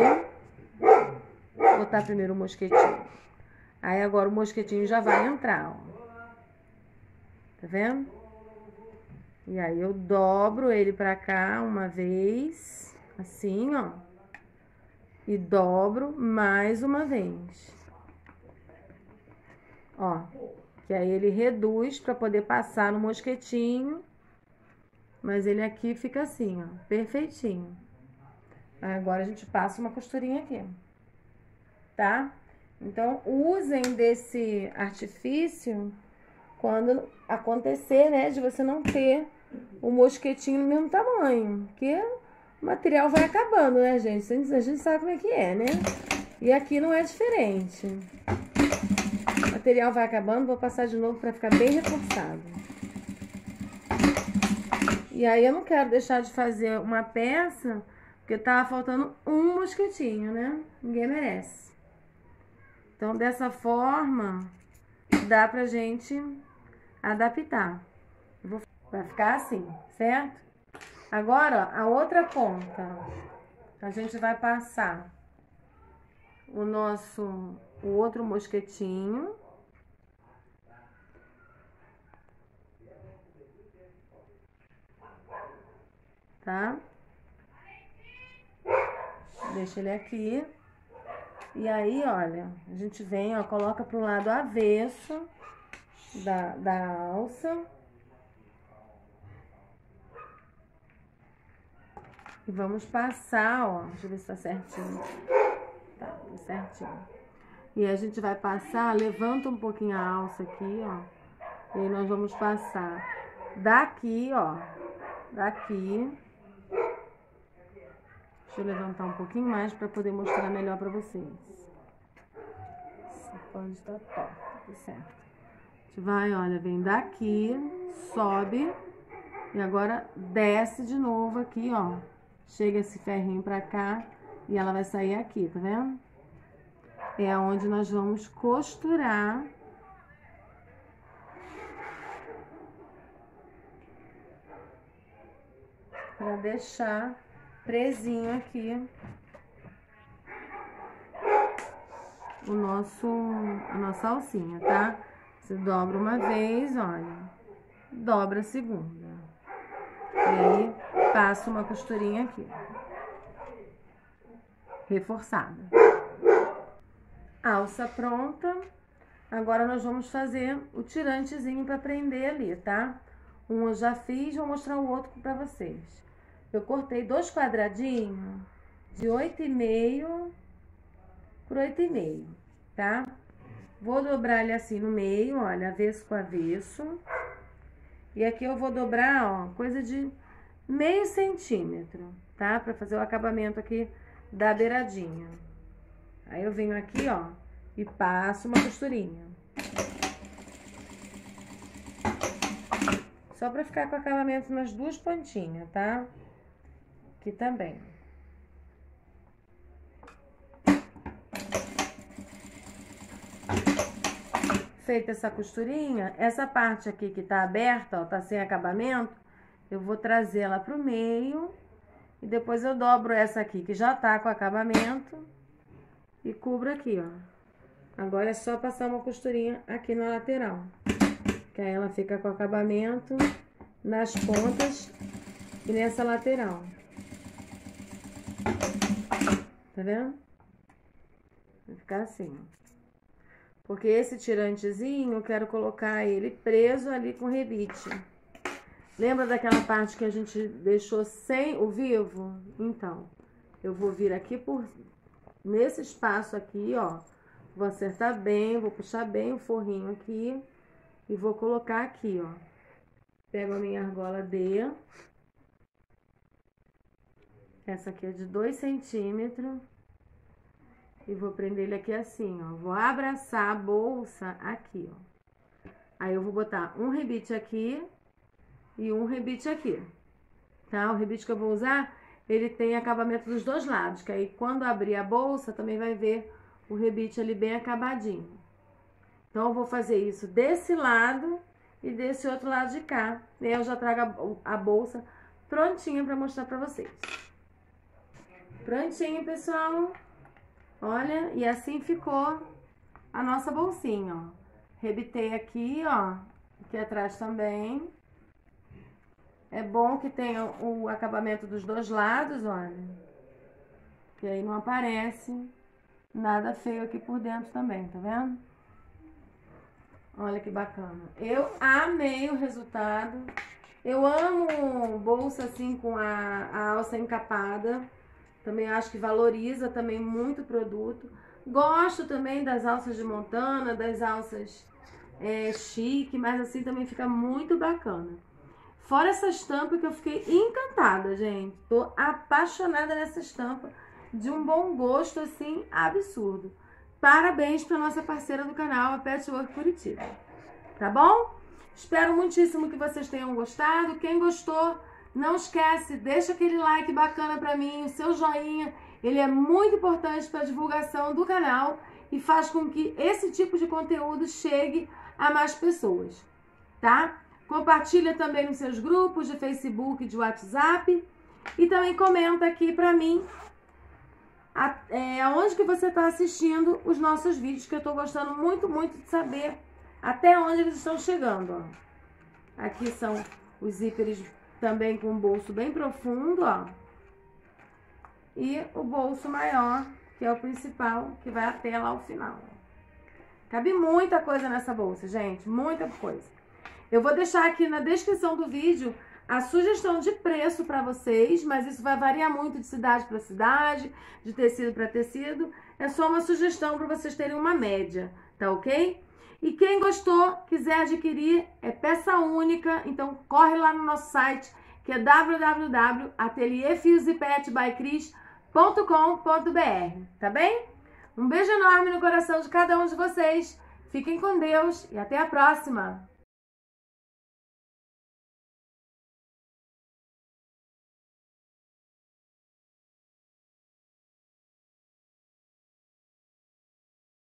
Botar primeiro o mosquetinho. Aí agora o mosquetinho já vai entrar, ó. Tá vendo? E aí eu dobro ele pra cá uma vez, assim, ó. E dobro mais uma vez. Ó, que aí ele reduz para poder passar no mosquetinho. Mas ele aqui fica assim, ó, perfeitinho. Agora a gente passa uma costurinha aqui, tá? Então, usem desse artifício quando acontecer, né, de você não ter o mosquetinho no mesmo tamanho, porque o material vai acabando, né, gente? A gente sabe como é que é, né? E aqui não é diferente material vai acabando, vou passar de novo para ficar bem reforçado. E aí eu não quero deixar de fazer uma peça, porque tava faltando um mosquitinho, né? Ninguém merece. Então, dessa forma, dá pra gente adaptar. Vou... Vai ficar assim, certo? Agora, a outra ponta, a gente vai passar o nosso, o outro mosquetinho. tá? Deixa ele aqui. E aí, olha, a gente vem, ó, coloca pro lado avesso da, da alça. E vamos passar, ó, deixa eu ver se tá certinho. Tá, tá certinho. E a gente vai passar, levanta um pouquinho a alça aqui, ó. E nós vamos passar daqui, ó, daqui Deixa eu levantar um pouquinho mais para poder mostrar melhor para vocês. Pode estar torta, tá certo. A gente vai, olha, vem daqui, sobe e agora desce de novo aqui, ó. Chega esse ferrinho pra cá e ela vai sair aqui, tá vendo? É onde nós vamos costurar para deixar presinho aqui o nosso, a nossa alcinha, tá? Você dobra uma vez, olha, dobra a segunda. E aí, passa uma costurinha aqui. Reforçada. Alça pronta. Agora nós vamos fazer o tirantezinho para prender ali, tá? Um eu já fiz, vou mostrar o outro para vocês. Eu cortei dois quadradinhos de oito e meio por oito e meio, tá? Vou dobrar ele assim no meio, olha, avesso com avesso. E aqui eu vou dobrar, ó, coisa de meio centímetro, tá? Pra fazer o acabamento aqui da beiradinha. Aí eu venho aqui, ó, e passo uma costurinha. Só pra ficar com acabamento nas duas pontinhas, tá? Aqui também. Feita essa costurinha, essa parte aqui que tá aberta, ó, tá sem acabamento, eu vou trazer ela pro meio e depois eu dobro essa aqui que já tá com acabamento e cubro aqui, ó. Agora é só passar uma costurinha aqui na lateral, que aí ela fica com acabamento nas pontas e nessa lateral. Tá vendo? Vai ficar assim. Porque esse tirantezinho, eu quero colocar ele preso ali com rebite. Lembra daquela parte que a gente deixou sem o vivo? Então, eu vou vir aqui por... Nesse espaço aqui, ó. Vou acertar bem, vou puxar bem o forrinho aqui. E vou colocar aqui, ó. Pego a minha argola D. Essa aqui é de 2 centímetros. E vou prender ele aqui assim, ó. Vou abraçar a bolsa aqui, ó. Aí eu vou botar um rebite aqui e um rebite aqui. Tá? O rebite que eu vou usar, ele tem acabamento dos dois lados, que aí quando abrir a bolsa também vai ver o rebite ali bem acabadinho. Então eu vou fazer isso desse lado e desse outro lado de cá. E aí eu já trago a bolsa prontinha para mostrar para vocês. Prontinho, pessoal. Olha, e assim ficou a nossa bolsinha, ó. Rebitei aqui, ó, aqui atrás também. É bom que tenha o acabamento dos dois lados, olha. Que aí não aparece nada feio aqui por dentro também, tá vendo? Olha que bacana. Eu amei o resultado. Eu amo bolsa assim com a, a alça encapada. Também acho que valoriza também muito o produto. Gosto também das alças de montana, das alças é, chique, mas assim também fica muito bacana. Fora essa estampa que eu fiquei encantada, gente. Tô apaixonada nessa estampa. De um bom gosto, assim, absurdo. Parabéns para nossa parceira do canal, a Petwork Curitiba. Tá bom? Espero muitíssimo que vocês tenham gostado. Quem gostou, não esquece, deixa aquele like bacana para mim, o seu joinha, ele é muito importante para divulgação do canal e faz com que esse tipo de conteúdo chegue a mais pessoas, tá? Compartilha também nos seus grupos de Facebook, de WhatsApp e também comenta aqui para mim a, é, aonde que você está assistindo os nossos vídeos, que eu estou gostando muito, muito de saber até onde eles estão chegando. Ó. Aqui são os zíperes também com bolso bem profundo, ó. E o bolso maior, que é o principal, que vai até lá ao final. Cabe muita coisa nessa bolsa, gente, muita coisa. Eu vou deixar aqui na descrição do vídeo a sugestão de preço para vocês, mas isso vai variar muito de cidade para cidade, de tecido para tecido. É só uma sugestão para vocês terem uma média, tá ok? E quem gostou, quiser adquirir, é peça única, então corre lá no nosso site, que é www.atelierfiosepetbycris.com.br, tá bem? Um beijo enorme no coração de cada um de vocês. Fiquem com Deus e até a próxima!